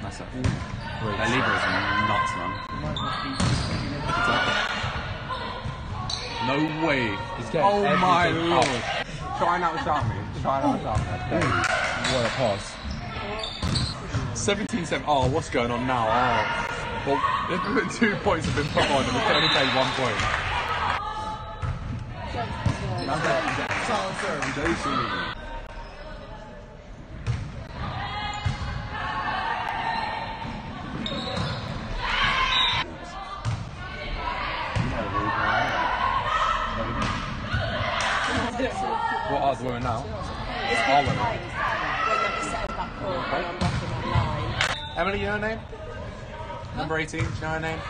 That's it. La Liga is nuts, man. No way. He's getting Oh my everything lord. up. Try and outshot me. Try and outshot me. What a pass. 17 7. Oh, what's going on now? Oh. Well, if two points have been put on and we can only take one point. What are the women now? Are women? Emily, you know her name? Number 18, do you know her name?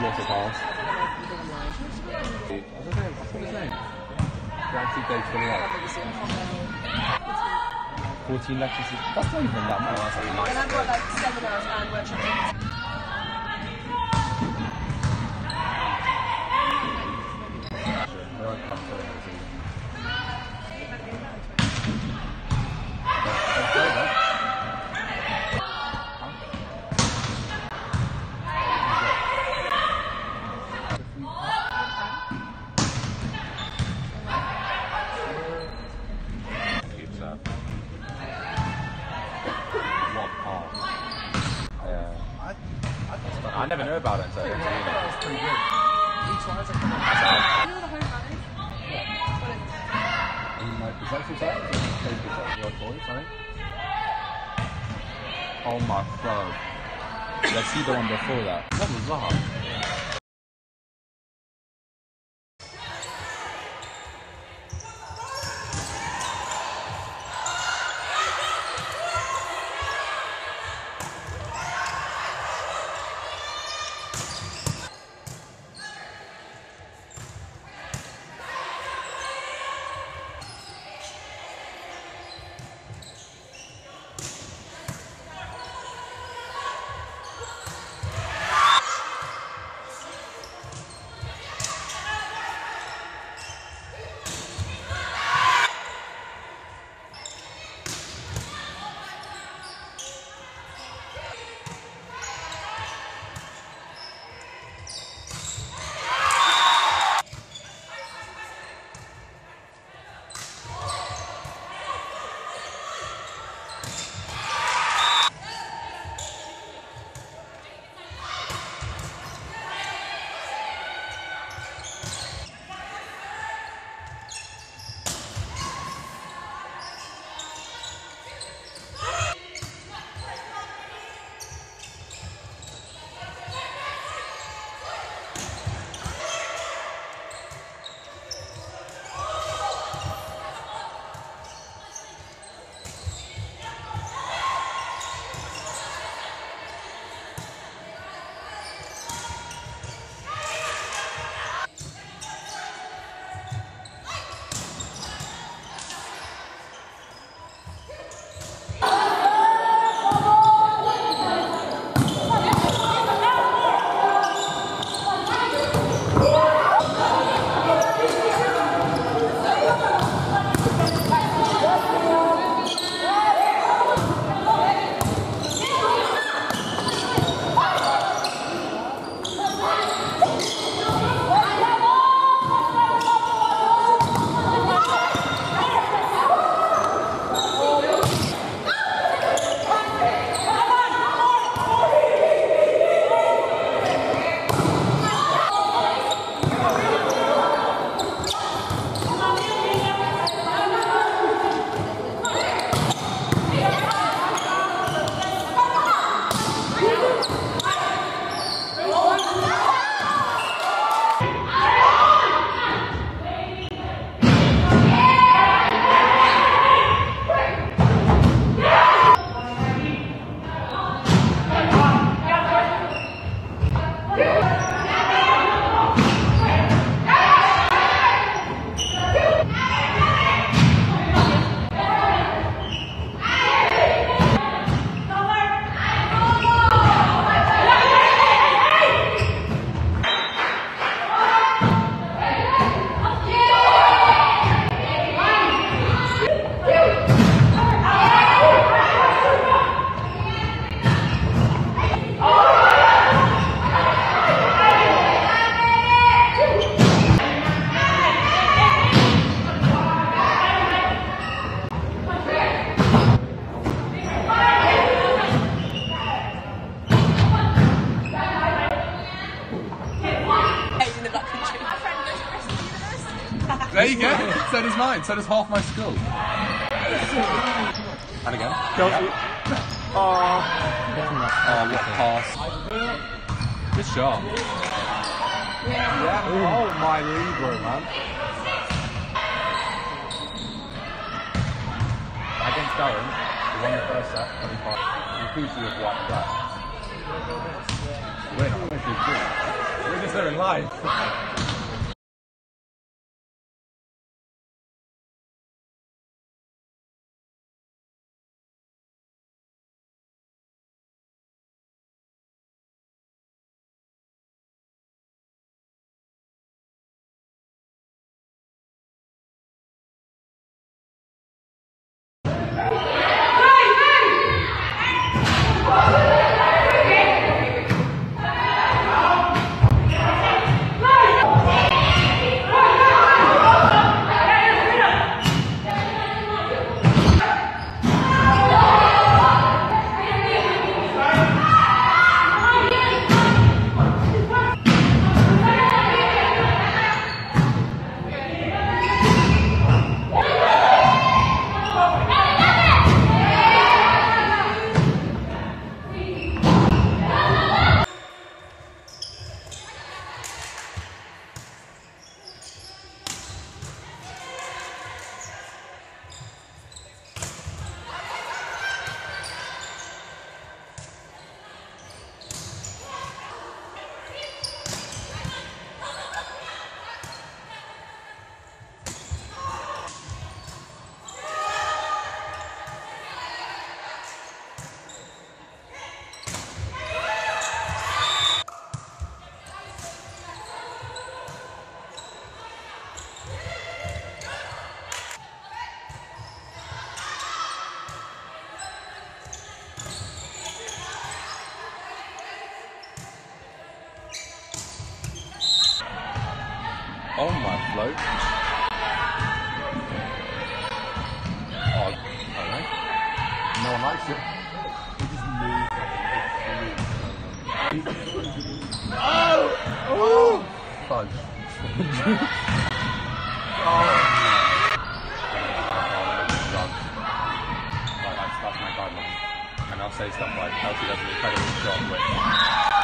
What a pass. I don't know, what's his name? Galaxy Day 28. 14 left. is- That's not even that much. That's like nice. And I've got like seminars and workshops. I never knew about it until I interviewed him. You know the home runners? Is that your time? Your boy, sorry? Oh my god. Let's see the one before that. What was that? Mine. So does half my school. And again. Go. Oh, what pass. Good shot. Yeah. Oh, my libero, man. Against Durham, we won the first set, 25. Inclusive of white and black. We're not. We're just there in live. Float. Oh, alright. No one likes it. Oh! Oh! Fudge. oh! I'll say stuff like Kelsey does an incredible shot which